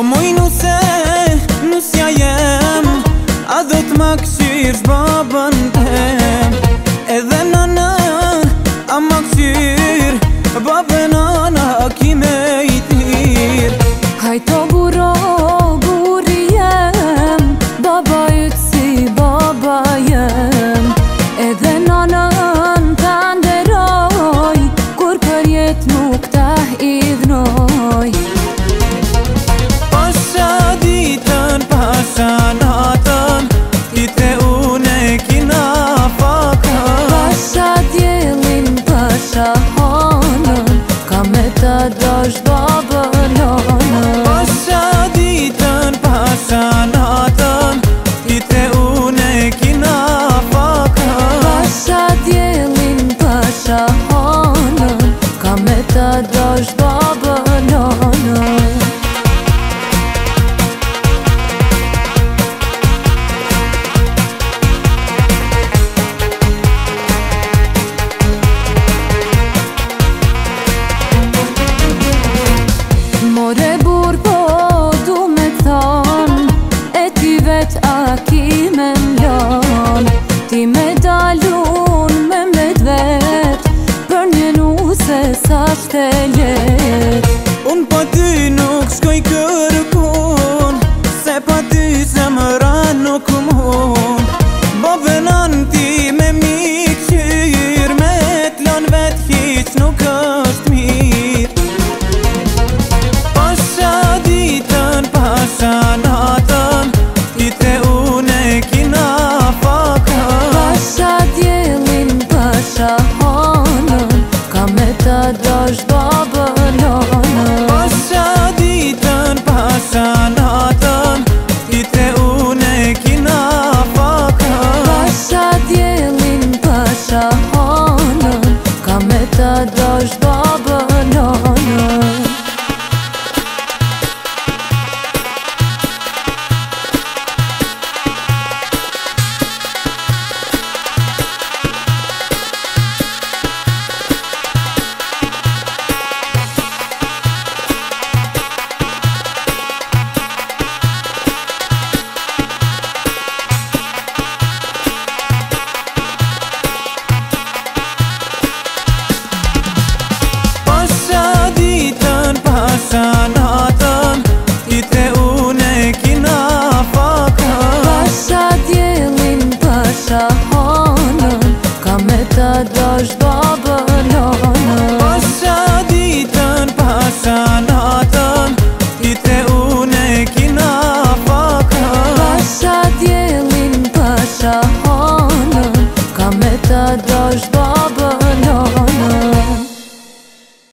como inocente 더 është e një Unë pa ty nuk s'koj kërëpun Se pa ty se më ranë nuk mund Bo venan ti me mikë qyrë Me t'lon vetë hiq nuk është mirë Pasha ditën, pasha në का ना